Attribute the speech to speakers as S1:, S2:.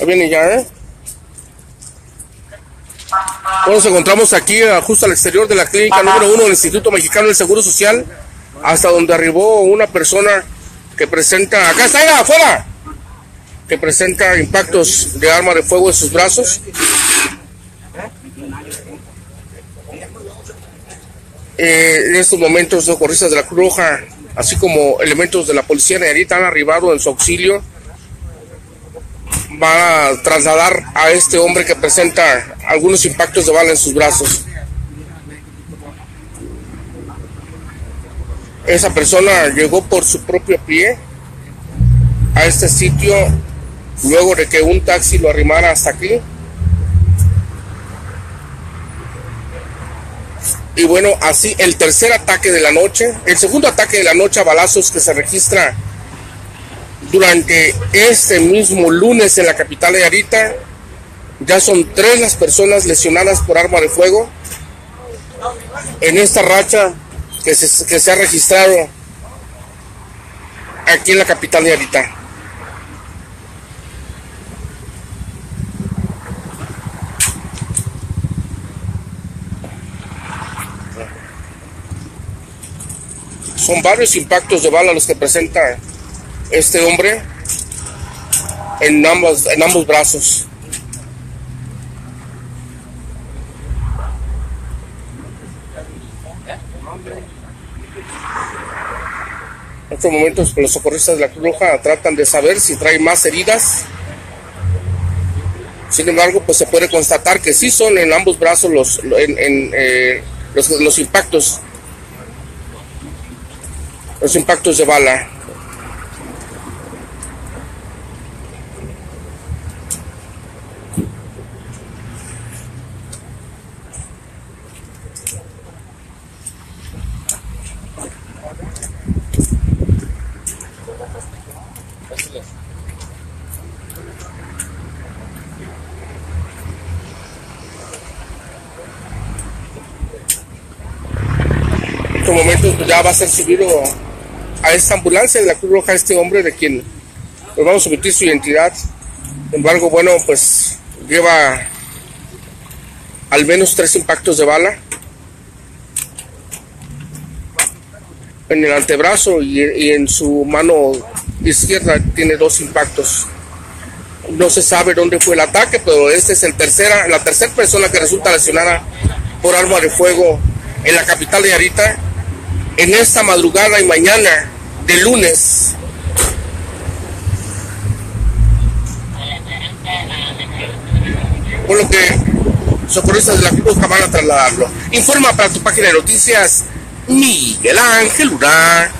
S1: Ahí viene ya, ¿eh? Bueno, nos encontramos aquí uh, justo al exterior de la clínica número uno del Instituto Mexicano del Seguro Social, hasta donde arribó una persona que presenta, acá está, ya, afuera, que presenta impactos de arma de fuego en sus brazos. Eh, en estos momentos, los socorristas de la Cruz Roja, así como elementos de la policía Nayarit, han arribado en su auxilio va a trasladar a este hombre que presenta algunos impactos de bala en sus brazos. Esa persona llegó por su propio pie a este sitio luego de que un taxi lo arrimara hasta aquí. Y bueno, así el tercer ataque de la noche, el segundo ataque de la noche a balazos que se registra durante este mismo lunes en la capital de Arita, ya son tres las personas lesionadas por arma de fuego. En esta racha que se, ha registrado aquí en la capital de Arita. Son varios impactos de bala los que presenta este hombre en ambos, en ambos brazos. En estos momentos los socorristas de la Cruz Roja tratan de saber si trae más heridas. Sin embargo, pues se puede constatar que sí son en ambos brazos los, en, en, eh, los, los impactos, los impactos de bala. Estos momentos ya va a ser subido a esta ambulancia de la Cruz Roja este hombre de quien vamos a omitir su identidad. Sin embargo, bueno, pues lleva al menos tres impactos de bala en el antebrazo y, y en su mano izquierda tiene dos impactos. No se sabe dónde fue el ataque, pero esta es el tercera, la tercera persona que resulta lesionada por arma de fuego en la capital de Arita en esta madrugada y mañana de lunes. Por lo que socorristas de la Cruz van a trasladarlo. Informa para tu página de noticias Miguel Ángel Urán.